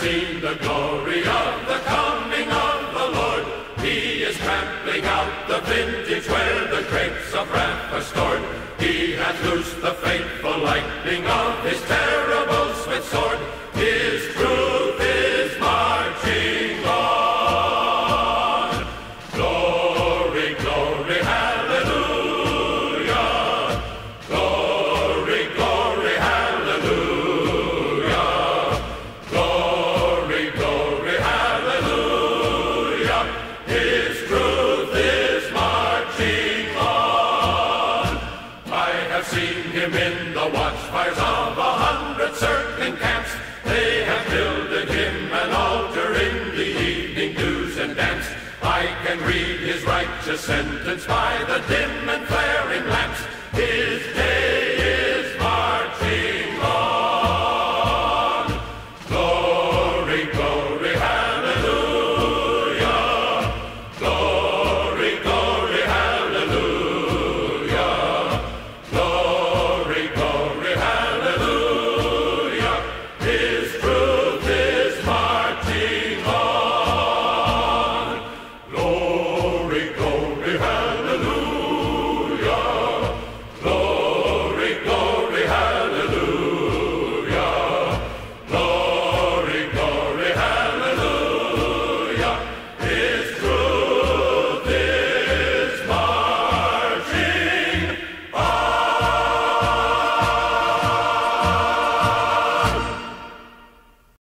seen the glory of the coming of the Lord. He is trampling out the vintage where the grapes of wrath are stored. He hath loosed the fateful lightning of his terrible swift sword. His truth have seen him in the watchfires of a hundred circling camps. They have builded him an altar in the evening dews and dance. I can read his righteous sentence by the dim and flaring lamps. His